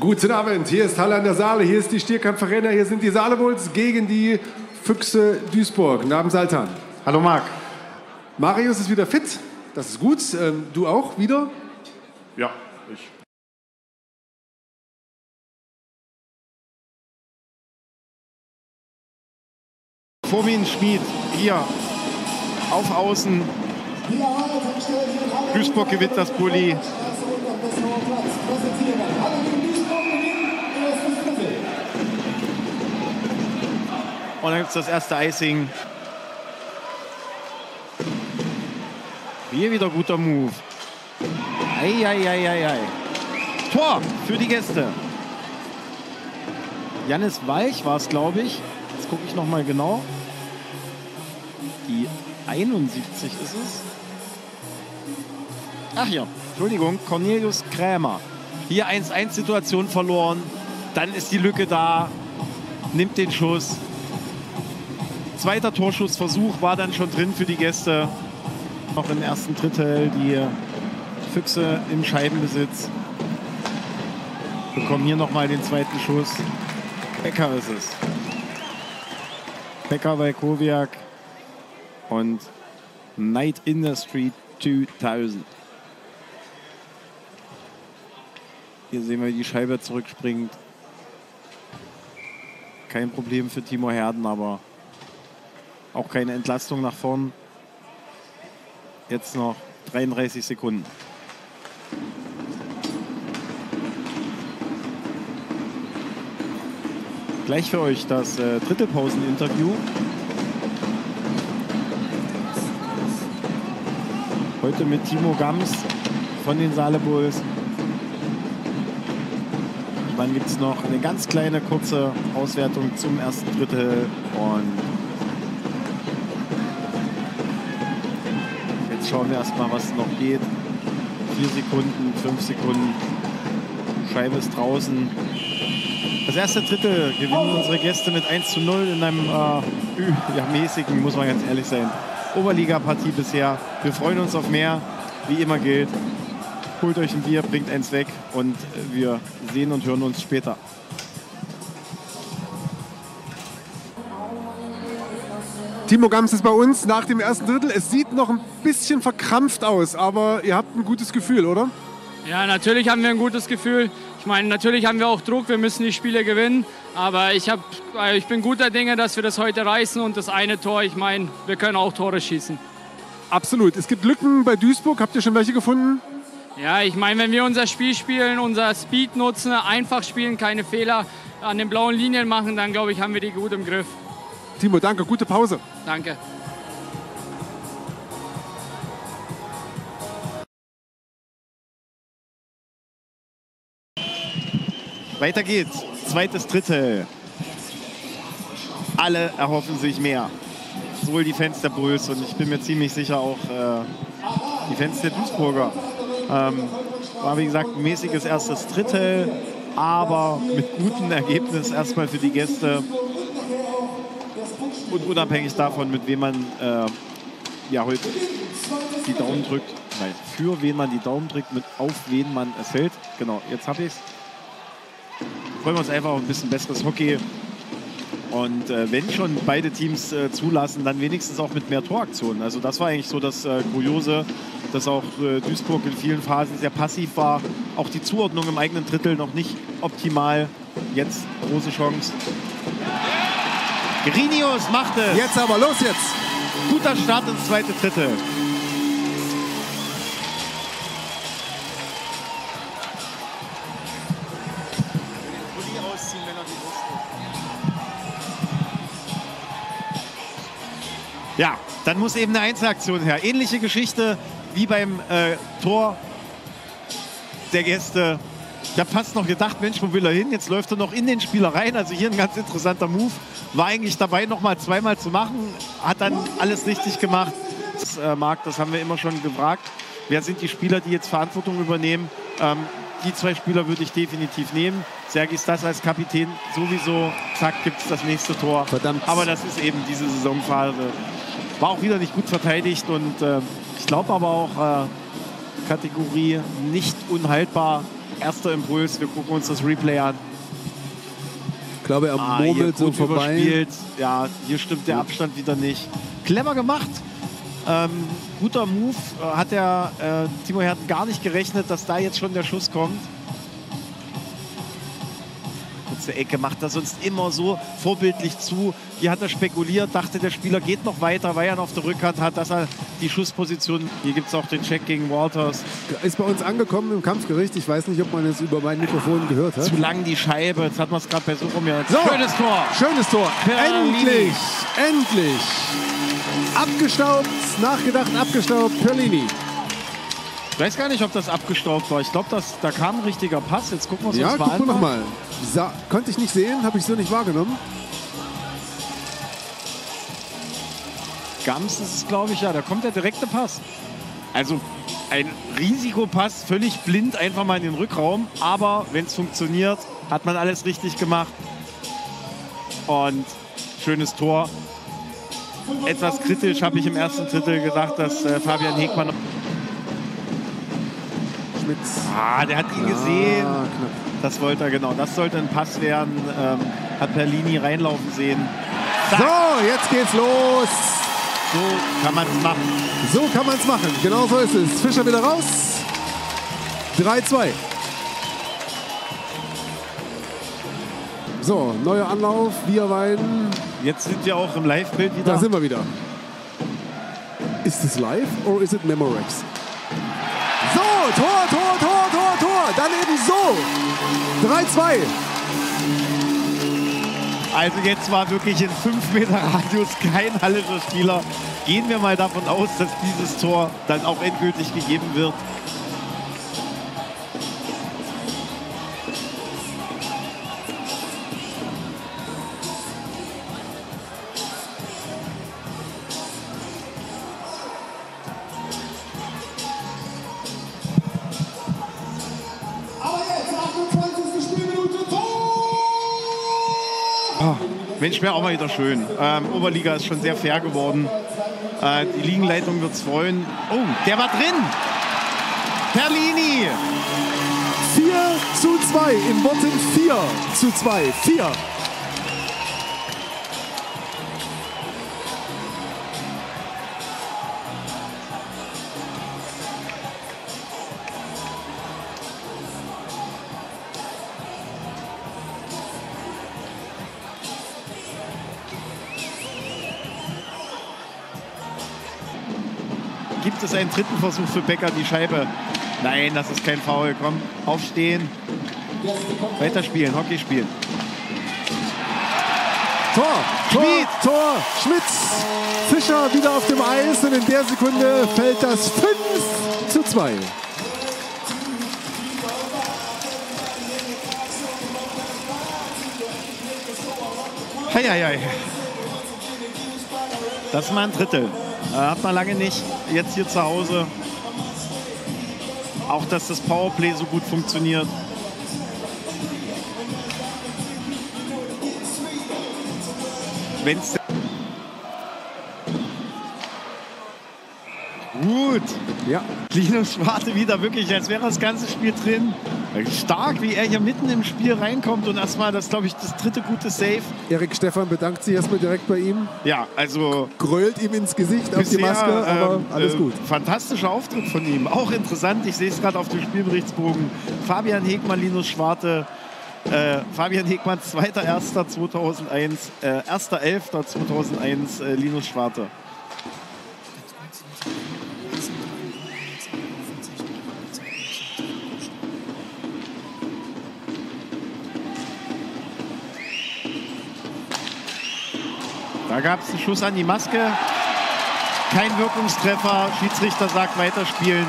Guten Abend, hier ist Halle an der Saale, hier ist die Stierkampf Arena, hier sind die Saalewolz gegen die Füchse Duisburg. Guten Abend, Saltan. Hallo Marc. Marius ist wieder fit, das ist gut. Ähm, du auch wieder? Ja, ich. Fomin Schmid hier auf Außen. Duisburg gewinnt das Bulli. Und dann gibt es das erste Icing. Hier wieder guter Move. Eieieiei. Tor für die Gäste. Jannis Walch war es, glaube ich. Jetzt gucke ich noch mal genau. Die 71 ist es. Ach ja, Entschuldigung, Cornelius Krämer. Hier 1-1-Situation verloren. Dann ist die Lücke da. Nimmt den Schuss. Zweiter Torschussversuch war dann schon drin für die Gäste. Noch im ersten Drittel die Füchse im Scheibenbesitz. Bekommen hier nochmal den zweiten Schuss. Becker ist es. Becker bei Kowiak und Night Industry 2000. Hier sehen wir, wie die Scheibe zurückspringt. Kein Problem für Timo Herden, aber auch keine Entlastung nach vorn. Jetzt noch 33 Sekunden. Gleich für euch das äh, Drittelpausen-Interview. Heute mit Timo Gams von den Saale Bulls. Dann gibt es noch eine ganz kleine kurze Auswertung zum ersten Drittel und schauen wir erstmal, was noch geht. Vier Sekunden, fünf Sekunden. Scheibe ist draußen. Das erste Drittel gewinnen unsere Gäste mit 1 zu 0 in einem äh, ja, mäßigen, muss man ganz ehrlich sein, Oberliga-Partie bisher. Wir freuen uns auf mehr. Wie immer gilt, holt euch ein Bier, bringt eins weg und wir sehen und hören uns später. Timo Gams ist bei uns nach dem ersten Drittel. Es sieht noch ein bisschen verkrampft aus, aber ihr habt ein gutes Gefühl, oder? Ja, natürlich haben wir ein gutes Gefühl. Ich meine, natürlich haben wir auch Druck, wir müssen die Spiele gewinnen. Aber ich, hab, äh, ich bin guter Dinge, dass wir das heute reißen und das eine Tor, ich meine, wir können auch Tore schießen. Absolut. Es gibt Lücken bei Duisburg. Habt ihr schon welche gefunden? Ja, ich meine, wenn wir unser Spiel spielen, unser Speed nutzen, einfach spielen, keine Fehler an den blauen Linien machen, dann glaube ich, haben wir die gut im Griff. Timo, danke. Gute Pause. Danke. Weiter geht's. Zweites Drittel. Alle erhoffen sich mehr. Sowohl die Fans der Bulls und ich bin mir ziemlich sicher auch äh, die Fans der Duisburger. Ähm, war wie gesagt ein mäßiges erstes Drittel, aber mit gutem Ergebnis erstmal für die Gäste und unabhängig davon, mit wem man äh, ja heute die Daumen drückt, nein, für wen man die Daumen drückt, mit auf wen man es hält. Genau, jetzt habe ich es. Freuen wir uns einfach auf ein bisschen besseres Hockey. Und äh, wenn schon beide Teams äh, zulassen, dann wenigstens auch mit mehr Toraktionen. Also das war eigentlich so das äh, Kuriose, dass auch äh, Duisburg in vielen Phasen sehr passiv war. Auch die Zuordnung im eigenen Drittel noch nicht optimal. Jetzt große Chance. Grinius macht es. Jetzt aber, los jetzt. Guter Start ins zweite Drittel. Ja, dann muss eben eine Einzelaktion her. Ähnliche Geschichte wie beim äh, Tor der Gäste. Ich habe fast noch gedacht, Mensch, wo will er hin? Jetzt läuft er noch in den Spieler rein. Also hier ein ganz interessanter Move. War eigentlich dabei, noch mal zweimal zu machen. Hat dann alles richtig gemacht. Das, äh, Marc, das haben wir immer schon gefragt. Wer sind die Spieler, die jetzt Verantwortung übernehmen? Ähm, die zwei Spieler würde ich definitiv nehmen. Sergi Stas als Kapitän sowieso. Zack, gibt es das nächste Tor. Verdammt. Aber das ist eben diese Saisonphase. War auch wieder nicht gut verteidigt und äh, ich glaube aber auch äh, Kategorie nicht unhaltbar. Erster Impuls, wir gucken uns das Replay an. Ich glaube, er Ah, murmelt so vorbei. überspielt. Ja, hier stimmt der Abstand wieder nicht. Clever gemacht. Ähm, guter Move. Äh, hat der äh, Timo Herten gar nicht gerechnet, dass da jetzt schon der Schuss kommt. Kurze Ecke macht er sonst immer so vorbildlich zu. Hier hat er spekuliert, dachte der Spieler geht noch weiter, weil er ihn auf der Rückhand hat, dass er die Schussposition. Hier gibt es auch den Check gegen Walters. Ist bei uns angekommen im Kampfgericht. Ich weiß nicht, ob man es über mein Mikrofon gehört hat. Zu lang die Scheibe. Jetzt hat man es gerade bei Suchomir. So. Schönes Tor. Schönes Tor. Perlini. Endlich, endlich. Abgestaubt, nachgedacht, abgestaubt. Perlini. Ich weiß gar nicht, ob das abgestaubt war. Ich glaube, da kam ein richtiger Pass. Jetzt gucken wir uns Ja, das mal an. mal nochmal. Konnte ich nicht sehen, habe ich so nicht wahrgenommen. Gams ist es, glaube ich, ja. Da kommt der direkte Pass. Also ein Risikopass, völlig blind, einfach mal in den Rückraum. Aber wenn es funktioniert, hat man alles richtig gemacht. Und schönes Tor. Etwas kritisch habe ich im ersten Drittel gedacht, dass äh, Fabian Hegmann. Schmitz. Ah, der hat ihn gesehen. Ah, knapp. Das wollte er, genau. Das sollte ein Pass werden. Ähm, hat Perlini reinlaufen sehen. So, jetzt geht's los. So kann man es machen. So kann man es machen. Genau so ist es. Fischer wieder raus. 3-2. So, neuer Anlauf. Bierwein. Jetzt sind wir auch im Live-Bild wieder. Da sind wir wieder. Ist es live oder ist es Memorex? So, Tor, so. 3-2. Also jetzt war wirklich in 5 Meter Radius kein hallischer Spieler. Gehen wir mal davon aus, dass dieses Tor dann auch endgültig gegeben wird. Mensch, wäre auch mal wieder schön. Ähm, Oberliga ist schon sehr fair geworden. Äh, die Ligenleitung wird es freuen. Oh, der war drin! Perlini! 4 zu 2. Im Worten 4 zu 2. 4. Gibt es einen dritten Versuch für Becker, die Scheibe? Nein, das ist kein Foul. Komm, aufstehen. Weiterspielen, Hockey spielen. Tor, Tor, Schmid. Tor, Schmitz. Fischer wieder auf dem Eis und in der Sekunde fällt das 5 zu 2. Heieiei. Das ist mal ein Drittel. Äh, hat man lange nicht. Jetzt hier zu Hause. Auch, dass das Powerplay so gut funktioniert. Wenn's Gut. Ja, Linus Schwarte wieder wirklich, als wäre das ganze Spiel drin. Stark, wie er hier mitten im Spiel reinkommt und erstmal das, glaube ich, das dritte gute Save. Erik Stefan bedankt sich erstmal direkt bei ihm, Ja, also grölt ihm ins Gesicht auf die bisher, Maske, aber ähm, alles äh, gut. Fantastischer Auftritt von ihm. Auch interessant, ich sehe es gerade auf dem Spielberichtsbogen. Fabian Hegmann, Linus Schwarte. Äh, Fabian Hegmann, 2.1.2001, äh, 1.11.2001, äh, Linus Schwarte. Da gab es einen Schuss an die Maske. Kein Wirkungstreffer. Schiedsrichter sagt weiterspielen.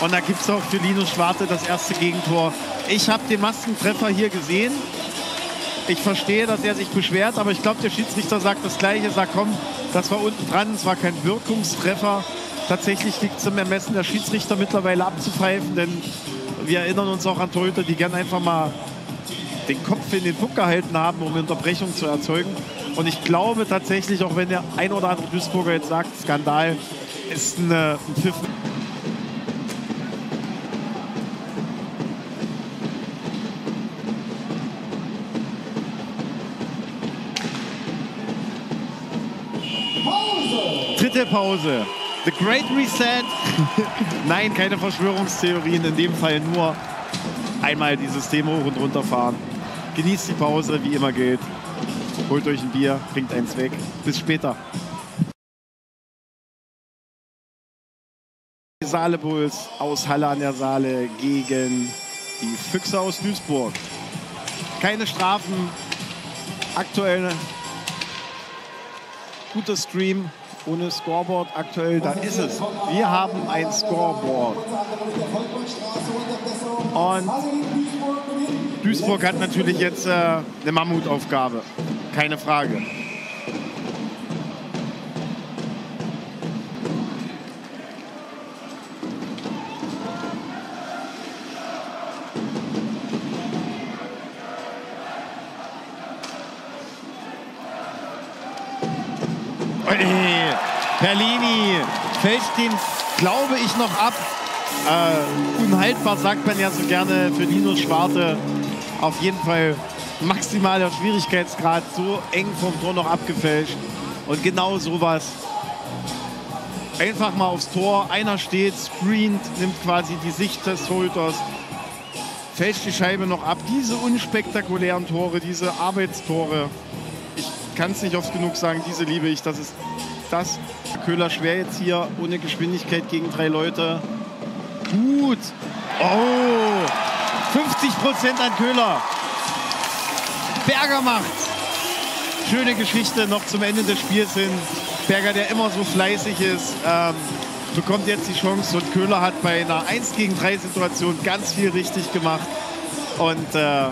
Und da gibt es auch für Linus Schwarte das erste Gegentor. Ich habe den Maskentreffer hier gesehen. Ich verstehe, dass er sich beschwert, aber ich glaube, der Schiedsrichter sagt das Gleiche. Sagt, komm, das war unten dran, es war kein Wirkungstreffer. Tatsächlich liegt es im Ermessen der Schiedsrichter mittlerweile abzupfeifen, denn wir erinnern uns auch an Torhüter, die gern einfach mal den Kopf in den Puck gehalten haben, um Unterbrechung zu erzeugen. Und ich glaube tatsächlich, auch wenn der ein oder andere Duisburger jetzt sagt, Skandal ist ein, äh, ein Pfiff. Dritte Pause. The Great Reset. Nein, keine Verschwörungstheorien, in dem Fall nur einmal dieses Systeme hoch und runter fahren. Genießt die Pause, wie immer gilt. Holt euch ein Bier, bringt eins weg. Bis später. Die Saale Bulls aus Halle an der Saale gegen die Füchse aus Duisburg. Keine Strafen. Aktuell guter Stream ohne Scoreboard. Aktuell, da ist es. Wir haben ein Scoreboard. Und Duisburg hat natürlich jetzt äh, eine Mammutaufgabe. Keine Frage. Ui, Perlini fälscht den, glaube ich, noch ab. Äh, unhaltbar sagt man ja so gerne für Linus Schwarte. Auf jeden Fall maximaler Schwierigkeitsgrad, so eng vom Tor noch abgefälscht. Und genau sowas. Einfach mal aufs Tor, einer steht, screent, nimmt quasi die Sicht des Torhüters, fälscht die Scheibe noch ab. Diese unspektakulären Tore, diese Arbeitstore, ich kann es nicht oft genug sagen, diese liebe ich. Das ist das. Köhler schwer jetzt hier, ohne Geschwindigkeit gegen drei Leute. Gut. Oh, 50 Prozent an Köhler. Berger macht's. Schöne Geschichte noch zum Ende des Spiels hin. Berger, der immer so fleißig ist, ähm, bekommt jetzt die Chance und Köhler hat bei einer 1 gegen 3 Situation ganz viel richtig gemacht. Und äh,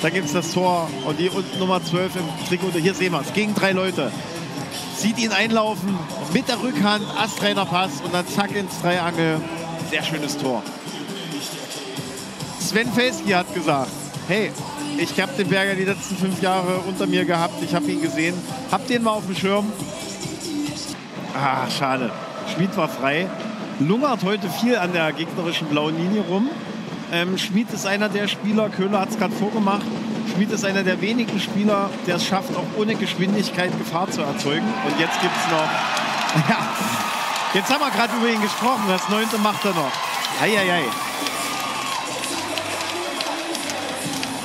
da gibt es das Tor und die und Nummer 12 im Trikot. Hier sehen wir es, gegen drei Leute. Sieht ihn einlaufen, mit der Rückhand, astreiner Pass und dann zack ins Dreiangel. Sehr schönes Tor. Sven Felski hat gesagt, hey, ich habe den Berger die letzten fünf Jahre unter mir gehabt. Ich habe ihn gesehen. Hab den mal auf dem Schirm. Ah, schade. Schmid war frei. Lungert heute viel an der gegnerischen blauen Linie rum. Ähm, Schmid ist einer der Spieler, Köhler hat es gerade vorgemacht. Schmid ist einer der wenigen Spieler, der es schafft, auch ohne Geschwindigkeit Gefahr zu erzeugen. Und jetzt gibt es noch. Ja, jetzt haben wir gerade über ihn gesprochen. Das neunte macht er noch. Eieiei.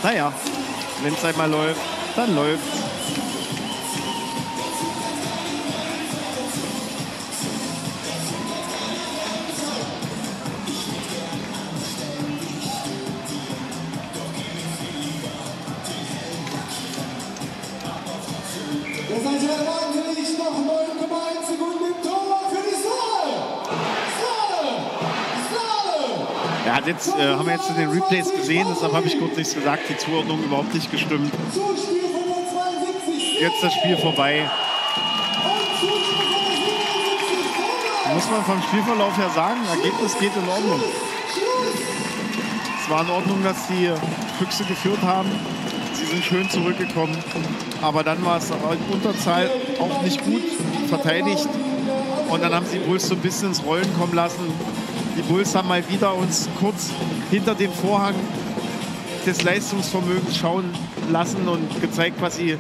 Naja, wenn es einmal läuft, dann läuft Er jetzt, äh, haben wir jetzt in den Replays gesehen, deshalb habe ich kurz nichts gesagt, die Zuordnung überhaupt nicht gestimmt. Zuspiel von der 72. Jetzt das Spiel vorbei. Und Zuspiel von der 77. Tor! Muss man vom Spielverlauf her sagen, Ergebnis geht in Ordnung. Es war in Ordnung, dass die Füchse geführt haben. Sie sind schön zurückgekommen. Aber dann war es in Unterzahl auch nicht gut verteidigt. Und dann haben sie Bulls so ein bisschen ins Rollen kommen lassen. Die Bulls haben mal wieder uns kurz hinter den Vorhang des Leistungsvermögens schauen lassen und gezeigt, was sie